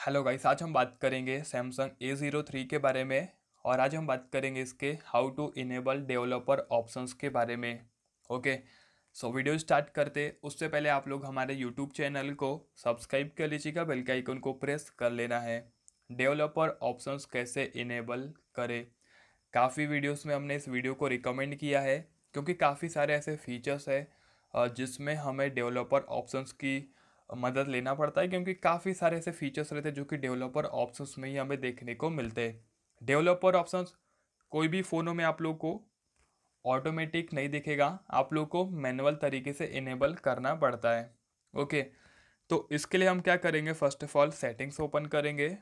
Hello guys आज हम बात करेंगे सैमसंग ए ज़ीरो थ्री के बारे में और आज हम बात करेंगे इसके how to enable developer options के बारे में। ओके सो वीडियो स्टार्ट करते, उससे पहले आप लोग हमारे यूट्यूब चैनल को सब्सक्राइब कर लीजिएगा बेल के आइकन को प्रेस कर लेना है। डेवलपर ऑप्शंस कैसे इनेबल करें? काफ़ी वीडियोस में हमने इस वीडियो को रिकमेंड किया है, क्योंकि काफ़ी सारे ऐसे फीचर्स है जिसमें हमें डेवलपर ऑप्शंस की मदद लेना पड़ता है क्योंकि काफ़ी सारे ऐसे फीचर्स रहते हैं जो कि डेवलपर ऑप्शंस में ही हमें देखने को मिलते हैं। डेवलपर ऑप्शंस कोई भी फ़ोनों में आप लोग को ऑटोमेटिक नहीं दिखेगा, आप लोग को मैनुअल तरीके से इनेबल करना पड़ता है। ओके तो इसके लिए हम क्या करेंगे? First of all settings open करेंगे।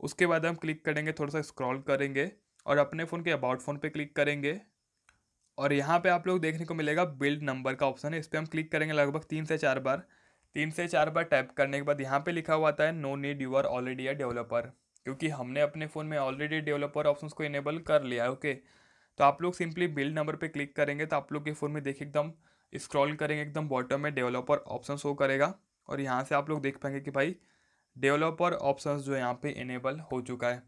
उसके बाद हम क्लिक करेंगे, थोड़ा सा स्क्रॉल करेंगे और अपने फ़ोन के अबाउट फ़ोन पे क्लिक करेंगे। और यहाँ पे आप लोग देखने को मिलेगा बिल्ड नंबर का ऑप्शन है। इस पर हम क्लिक करेंगे लगभग तीन से चार बार। तीन से चार बार टाइप करने के बाद यहाँ पे लिखा हुआ आता है no need you are already a developer क्योंकि हमने अपने फ़ोन में ऑलरेडी डेवलपर ऑप्शंस को इनेबल कर लिया है ओके तो आप लोग सिंपली बिल्ड नंबर पे क्लिक करेंगे तो आप लोग के फ़ोन में देखिए एकदम स्क्रॉल करेंगे, एकदम बॉटम में डेवलपर ऑप्शन शो करेगा और यहाँ से आप लोग देख पाएँगे कि भाई डेवलपर ऑप्शन जो यहाँ पे इनेबल हो चुका है।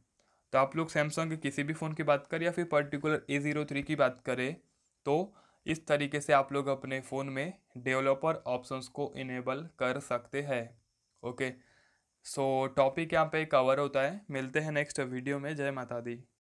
तो आप लोग सैमसंग के किसी भी फ़ोन की बात करें या फिर पर्टिकुलर ए ज़ीरो थ्री की बात करें तो इस तरीके से आप लोग अपने फ़ोन में डेवलपर ऑप्शंस को इनेबल कर सकते हैं। ओके, सो टॉपिक यहाँ पे कवर होता है। मिलते हैं नेक्स्ट वीडियो में। जय माता दी।